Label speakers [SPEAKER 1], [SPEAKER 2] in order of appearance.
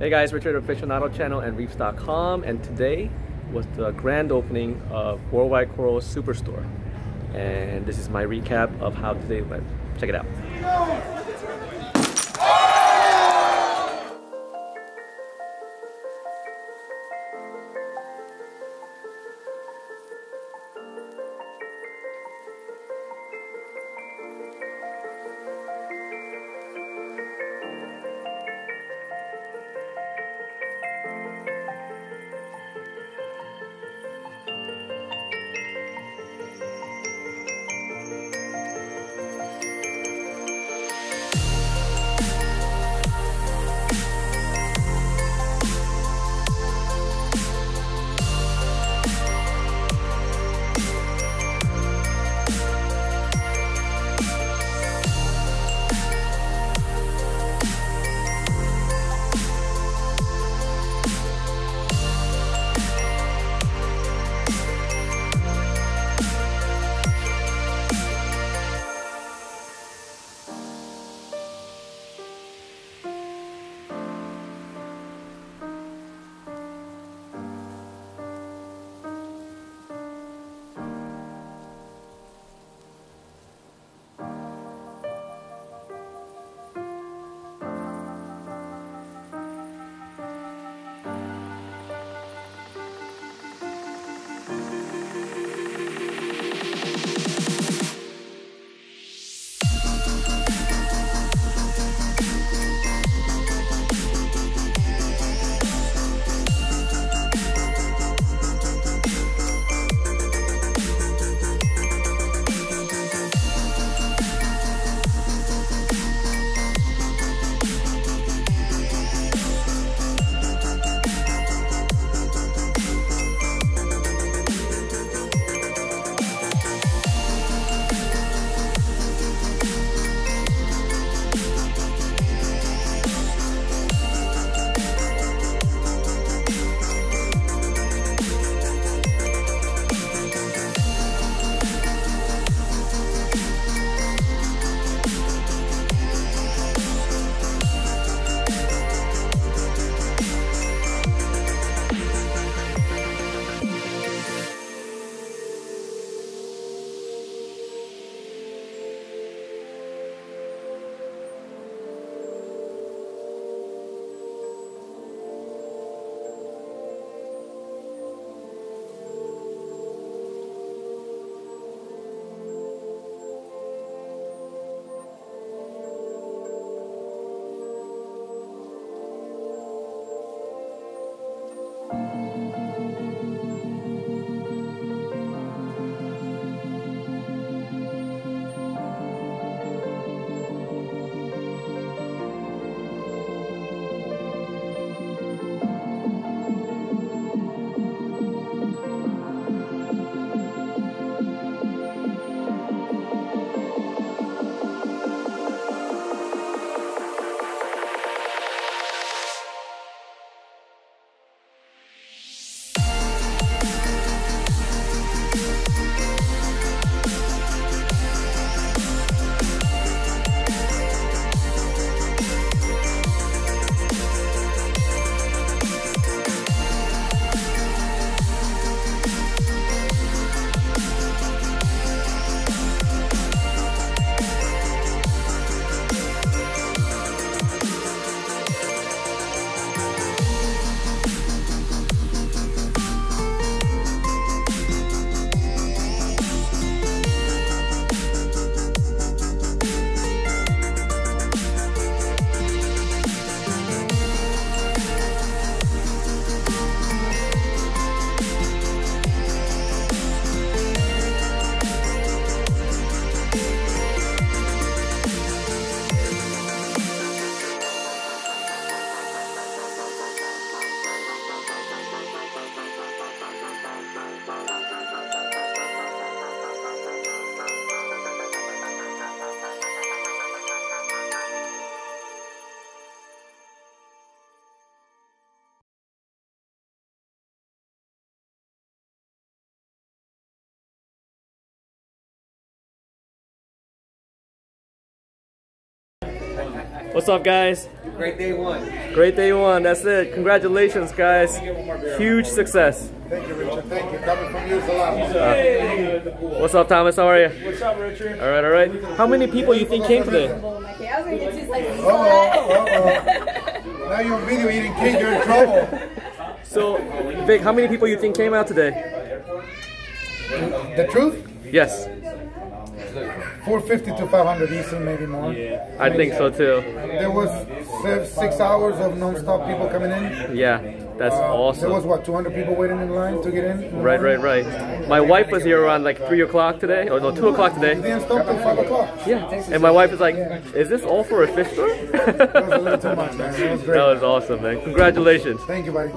[SPEAKER 1] Hey guys, Richard Afishionado channel and Reefs.com and today was the grand opening of Worldwide Coral Superstore and this is my recap of how today went. Check it out. What's up, guys?
[SPEAKER 2] Great day one.
[SPEAKER 1] Great day one. That's it. Congratulations, guys. Huge success.
[SPEAKER 3] Thank you, Richard. Thank you. Coming from you is a lot.
[SPEAKER 1] Uh, what's up, Thomas? How are you?
[SPEAKER 2] What's up, Richard?
[SPEAKER 1] All right, all right. How many people you think came today?
[SPEAKER 4] Oh, okay, I was gonna get you like
[SPEAKER 3] Uh-oh, uh-oh. Now you're video eating cake, you're in trouble.
[SPEAKER 1] So, Vic, how many people you think came out today?
[SPEAKER 3] The truth?
[SPEAKER 1] Yes,
[SPEAKER 3] 450 to 500 easy, maybe more.
[SPEAKER 1] I think so too.
[SPEAKER 3] There was six, hours of non-stop people coming in.
[SPEAKER 1] Yeah, that's uh, awesome.
[SPEAKER 3] There was what, 200 people waiting in line to get in?
[SPEAKER 1] Right, right, right. My wife was here around like three o'clock today, or no, two o'clock today.
[SPEAKER 3] didn't stop till 5 o'clock.
[SPEAKER 1] Yeah, and my wife is like, "Is this all for a fish store?"
[SPEAKER 3] It was a little too much, man. It was great.
[SPEAKER 1] that was awesome, man. Congratulations.
[SPEAKER 3] Thank you, buddy.